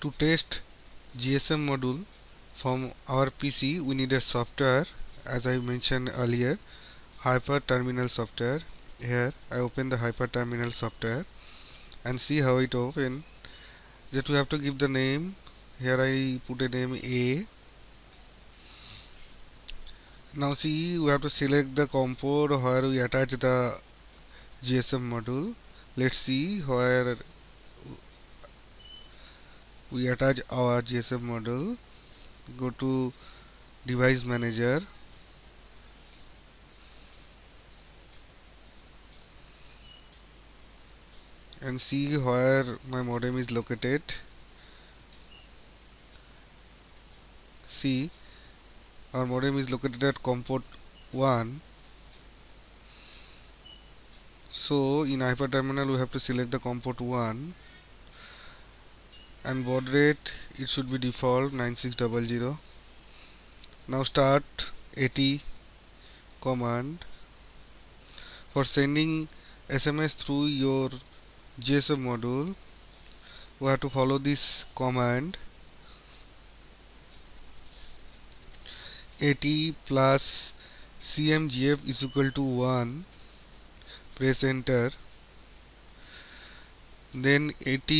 to test GSM module from our PC we need a software as I mentioned earlier hyper terminal software. Here I open the hyper terminal software and see how it open. Just we have to give the name. Here I put a name A. Now see we have to select the COM port where we attach the GSM module. Let's see where we attach our GSM model go to device manager. And see where my modem is located. See our modem is located at COM port 1 so in hyperterminal we have to select the COM port 1 and baud rate it should be default 9600 now start AT command. For sending SMS through your GSM module we have to follow this command. AT plus CMGF is equal to 1 press enter. Then AT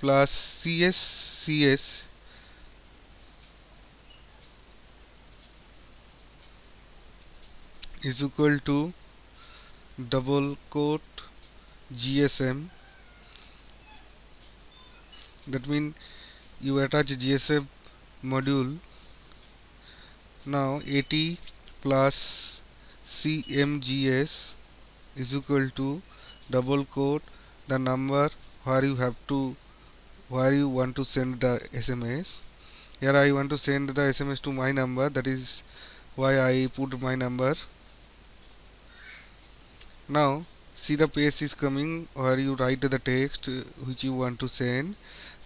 plus CS CS. is equal to double quote GSM that means you attach GSM module. Now AT plus CMGS is equal to double quote the number where you have to where you want to send the SMS here I want to send the SMS to my number. That is why I put my number. Now see the page is coming where you write the text which you want to send.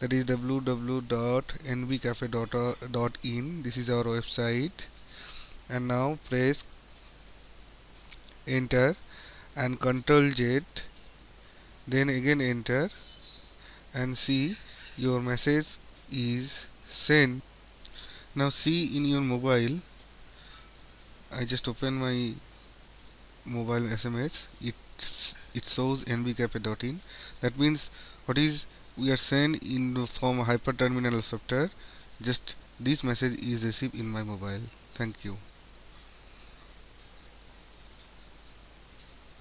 That is www.nbcafe.in this is our website. And now press enter and control Z. Then again enter and see your message is sent. Now see in your mobile. I just open my mobile SMS it it shows nbcafe.in that means what is we are sent in from hyper terminal software. Just this message is received in my mobile. Thank you